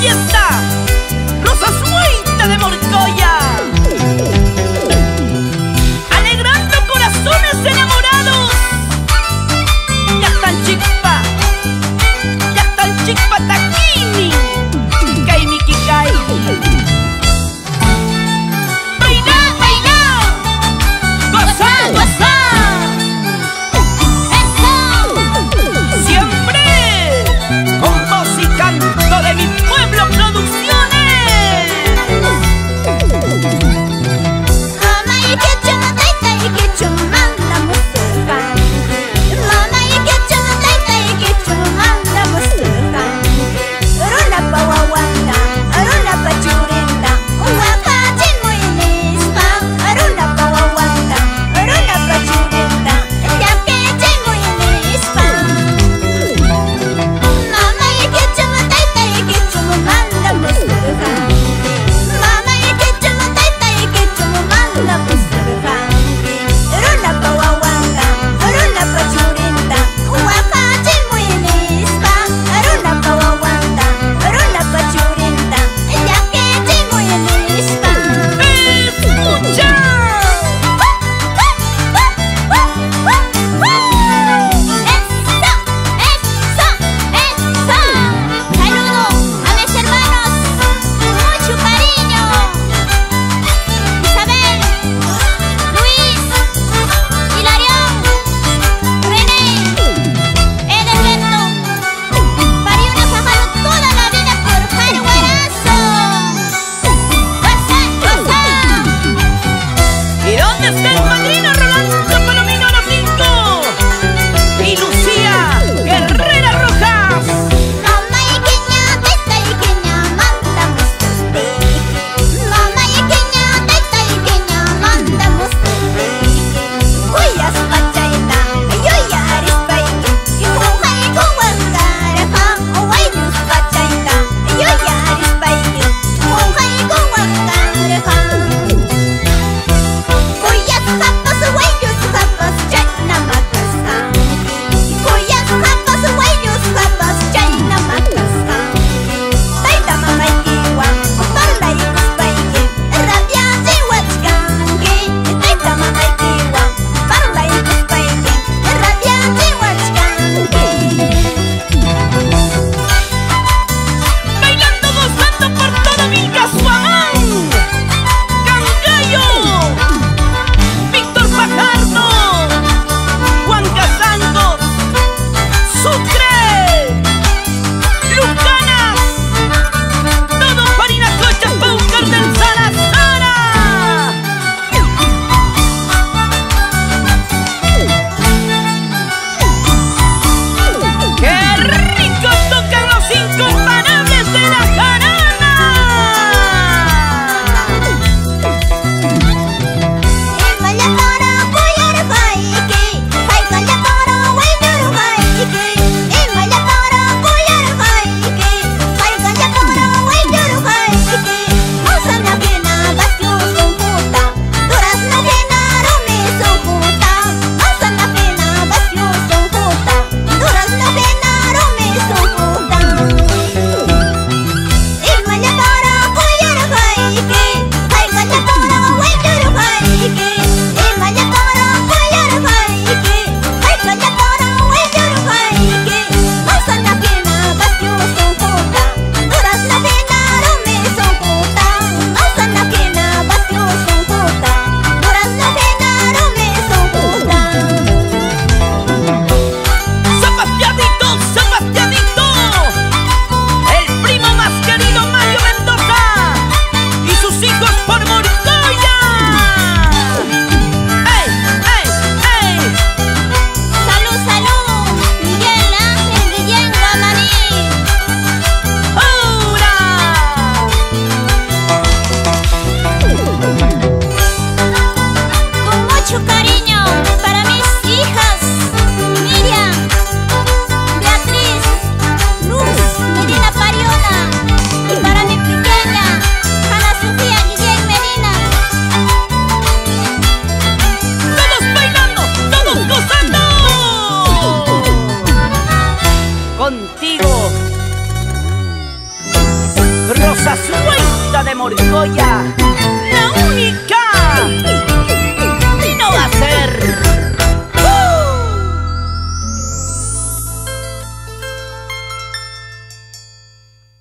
fiesta. Rosa Suelta